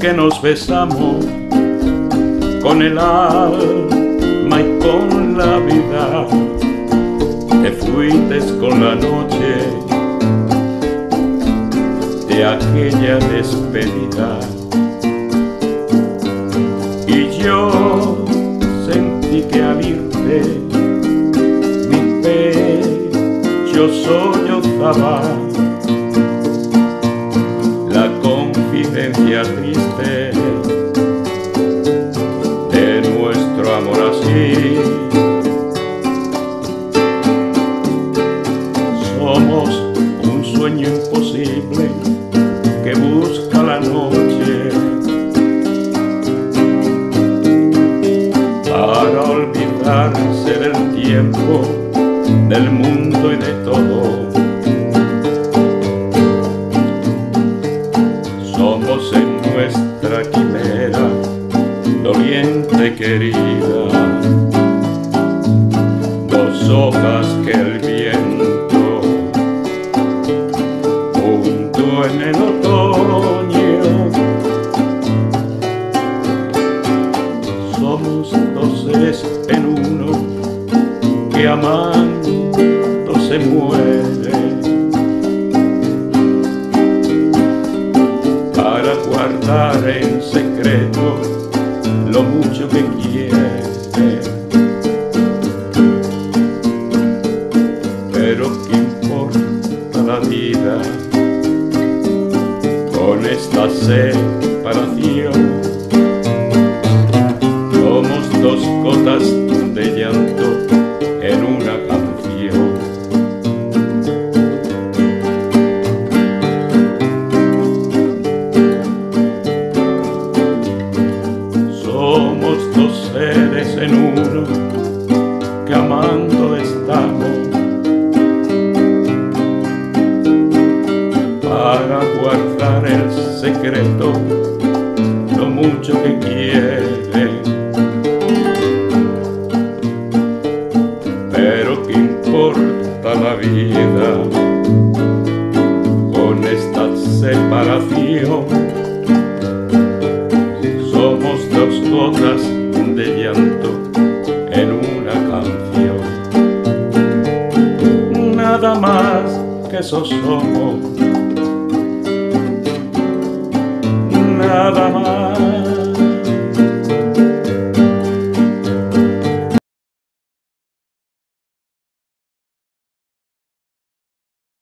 que nos besamos con el alma y con la vida. Te fuiste con la noche de aquella despedida. Y yo sentí que al irte mi pecho sollozaba Somos un sueño imposible que busca la noche para olvidarse del tiempo, del mundo y de todo. Somos en nuestra quimera doliente querida hojas que el viento junto en el otoño. Somos dos seres en uno que amando se muere. Para guardar en secreto lo mucho que quiere. Importa la vida con esta separación? Somos dos gotas de llanto en una canción. Somos dos seres en uno que amando lo mucho que quiere. Pero ¿qué importa la vida con esta separación? Somos dos gotas de llanto en una canción. Nada más que eso somos